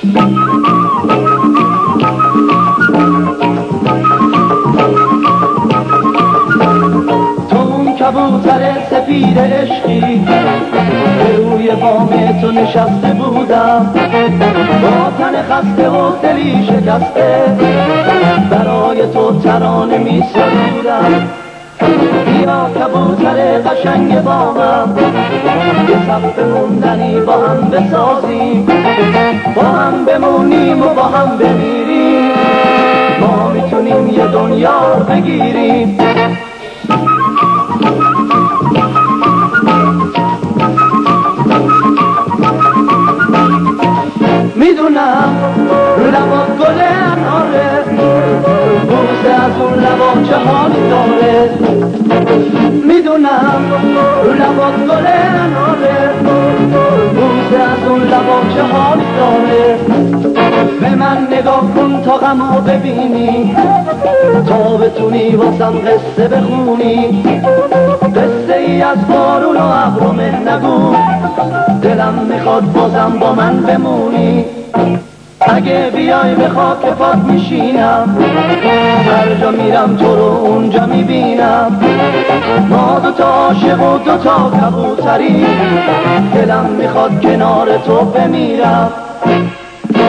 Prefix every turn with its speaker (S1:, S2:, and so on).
S1: تو اون کبوتر سفید عشقی روی بام تو نشسته بودم. با تن خسته و دلی شکسته برای تو ترانه می سرودم بیا کبوتر قشنگ بامم. صف موندنی با هم بسازیم با هم بمونیم و با هم بمیریم. ما می‌تونیم یه دنیا بگیریم. می‌دونم لبات گل اناره بوسه از اون لبا چه حالی داره می‌دونم لبات گل اناره بوسه از اون لبا چه حالی داره به من نگاه کن تا غمو ببینی تا بتونی واسم قصه بخونی قصه ای از بارون و ابر و مه نگو دلم می‌خواد بازم با من بمونی اگه بیای به خاک پات میشینم هر جا میرم تو رو اونجا می‌بینم دوتا عاشق و دوتا کبوتری. دلم می‌خواد کنار تو بمیرم.